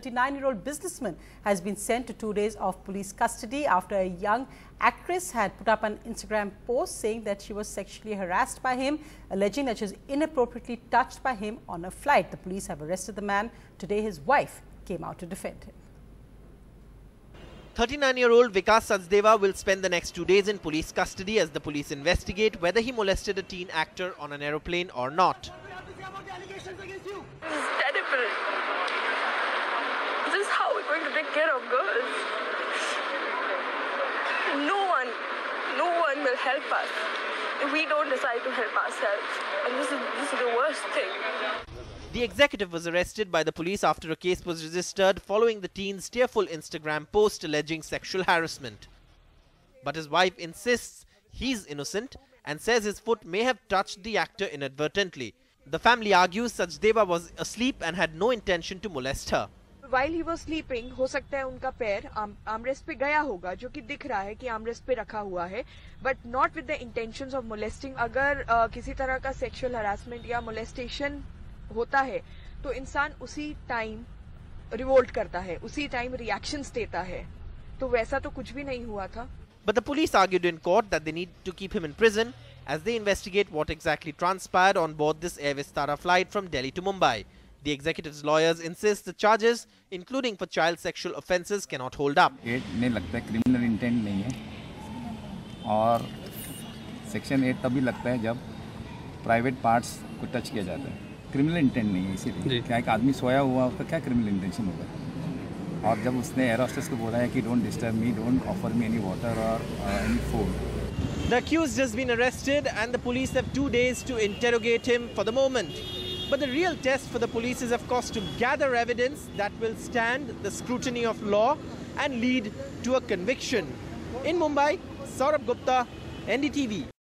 39-year-old businessman has been sent to two days of police custody after a young actress had put up an Instagram post saying that she was sexually harassed by him, alleging that she was inappropriately touched by him on a flight. The police have arrested the man. Today, his wife came out to defend him. 39-year-old Vikas Sachdeva will spend the next two days in police custody as the police investigate whether he molested a teen actor on an aeroplane or not. This is terrible. This is how we're going to take care of girls. No one, no one will help us if we don't decide to help ourselves. And this is, this is the worst thing. The executive was arrested by the police after a case was registered following the teen's tearful Instagram post alleging sexual harassment. But his wife insists he's innocent and says his foot may have touched the actor inadvertently. The family argues Sachdeva was asleep and had no intention to molest her. While he was sleeping हो सकता है उनका पैर आम, armrest पे गया होगा जो कि दिख रहा है कि आमरेस्ट पे रखा हुआ है but not with the intention of molesting अगर आ, किसी तरह का सेक्सुअल हरासमेंट या मोलेस्टेशन होता है तो इंसान उसी टाइम रिवोल्ट करता है उसी टाइम रिएक्शंस देता है। तो वैसा तो कुछ भी नहीं हुआ था। But the police argued in court that they need to keep him in prison as they investigate what exactly transpired on board this Air Vistara flight from Delhi to Mumbai. The executive's lawyers insist the charges, including for child sexual offences, cannot hold up. Eight ने लगता है criminal intent नहीं है और section eight तभी लगता है जब प्राइवेट पार्ट्स को टच किया जाता है क्रिमिनल इंटेंट नहीं है इसीलिए क्या एक आदमी सोया हुआ उसका क्या क्रिमिनल इंटेंशन होगा और जब उसने एयर होस्टेस को बोला है कि don't disturb me don't offer me any water और any food The accused has been arrested and the police have two days to interrogate him for the moment. but the real test for the police is, of course, to gather evidence that will stand the scrutiny of law and lead to a conviction. In Mumbai, Saurabh Gupta, NDTV.